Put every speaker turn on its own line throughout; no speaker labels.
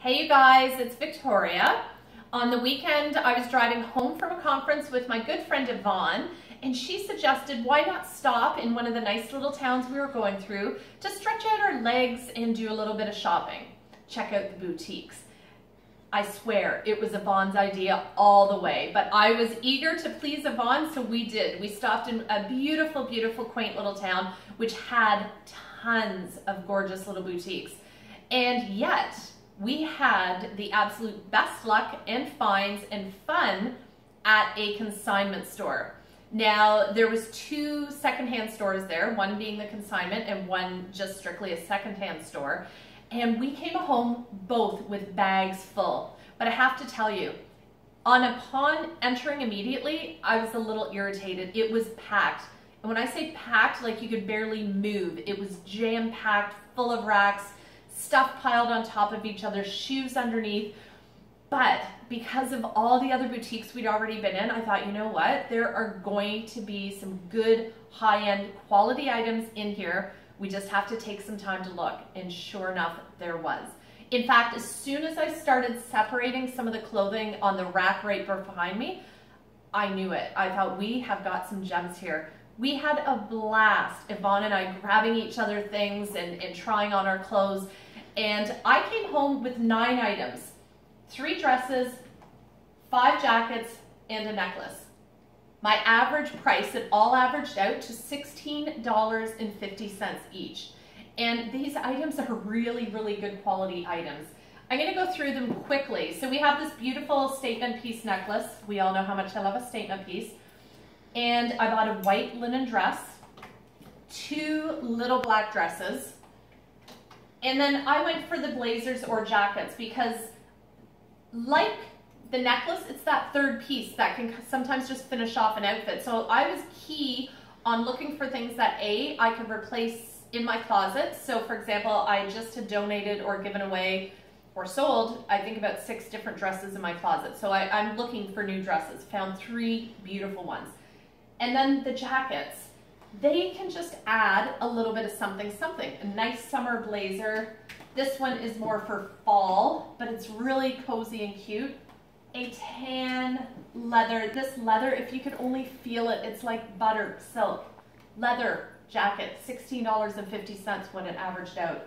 Hey you guys, it's Victoria. On the weekend, I was driving home from a conference with my good friend Yvonne, and she suggested why not stop in one of the nice little towns we were going through to stretch out our legs and do a little bit of shopping. Check out the boutiques. I swear, it was Yvonne's idea all the way, but I was eager to please Yvonne, so we did. We stopped in a beautiful, beautiful, quaint little town, which had tons of gorgeous little boutiques. And yet, we had the absolute best luck and finds and fun at a consignment store. Now, there was two secondhand stores there, one being the consignment and one just strictly a secondhand store. And we came home both with bags full. But I have to tell you, on upon entering immediately, I was a little irritated. It was packed. And when I say packed, like you could barely move. It was jam-packed, full of racks, stuff piled on top of each other, shoes underneath. But because of all the other boutiques we'd already been in, I thought, you know what? There are going to be some good high-end quality items in here. We just have to take some time to look. And sure enough, there was. In fact, as soon as I started separating some of the clothing on the rack right behind me, I knew it. I thought we have got some gems here. We had a blast, Yvonne and I grabbing each other things and, and trying on our clothes. And I came home with nine items, three dresses, five jackets, and a necklace. My average price, it all averaged out to $16.50 each. And these items are really, really good quality items. I'm gonna go through them quickly. So we have this beautiful statement piece necklace. We all know how much I love a statement piece. And I bought a white linen dress, two little black dresses, and then I went for the blazers or jackets because like the necklace, it's that third piece that can sometimes just finish off an outfit. So I was key on looking for things that A, I could replace in my closet. So for example, I just had donated or given away or sold, I think about six different dresses in my closet. So I, I'm looking for new dresses, found three beautiful ones. And then the jackets they can just add a little bit of something, something. A nice summer blazer. This one is more for fall, but it's really cozy and cute. A tan leather. This leather, if you could only feel it, it's like butter, silk. Leather jacket, $16.50 when it averaged out.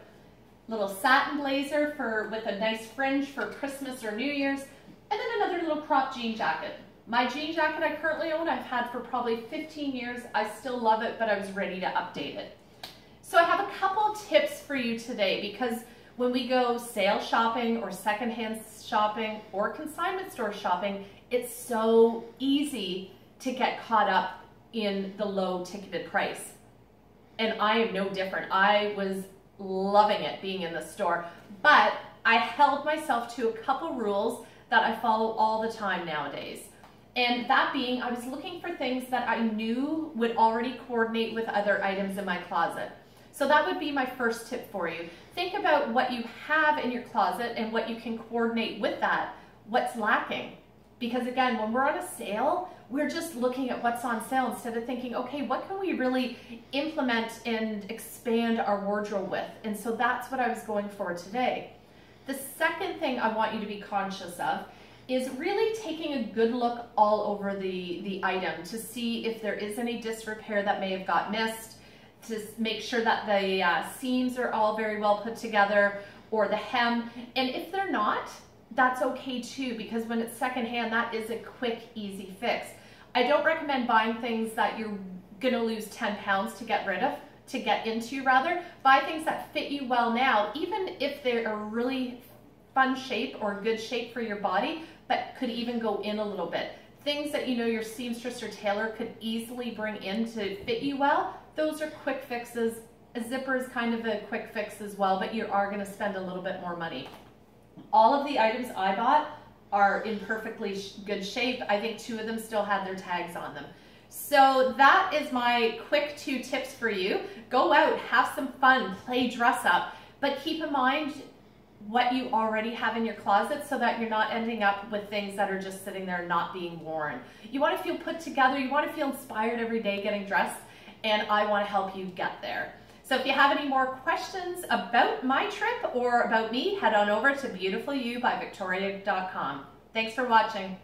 Little satin blazer for with a nice fringe for Christmas or New Year's. And then another little crop jean jacket. My jean jacket I currently own, I've had for probably 15 years. I still love it, but I was ready to update it. So I have a couple tips for you today because when we go sale shopping or secondhand shopping or consignment store shopping, it's so easy to get caught up in the low ticketed price. And I am no different. I was loving it being in the store, but I held myself to a couple rules that I follow all the time nowadays. And that being, I was looking for things that I knew would already coordinate with other items in my closet. So that would be my first tip for you. Think about what you have in your closet and what you can coordinate with that. What's lacking? Because again, when we're on a sale, we're just looking at what's on sale instead of thinking, okay, what can we really implement and expand our wardrobe with? And so that's what I was going for today. The second thing I want you to be conscious of is really taking a good look all over the, the item to see if there is any disrepair that may have got missed, to make sure that the uh, seams are all very well put together or the hem. And if they're not, that's okay too because when it's secondhand, that is a quick, easy fix. I don't recommend buying things that you're gonna lose 10 pounds to get rid of, to get into rather. Buy things that fit you well now, even if they're a really fun shape or good shape for your body, but could even go in a little bit. Things that you know your seamstress or tailor could easily bring in to fit you well, those are quick fixes. A zipper is kind of a quick fix as well, but you are gonna spend a little bit more money. All of the items I bought are in perfectly good shape. I think two of them still had their tags on them. So that is my quick two tips for you. Go out, have some fun, play dress up, but keep in mind what you already have in your closet so that you're not ending up with things that are just sitting there not being worn. You want to feel put together, you want to feel inspired every day getting dressed, and I want to help you get there. So if you have any more questions about my trip or about me, head on over to beautifulyoubyvictoria.com. Thanks for watching.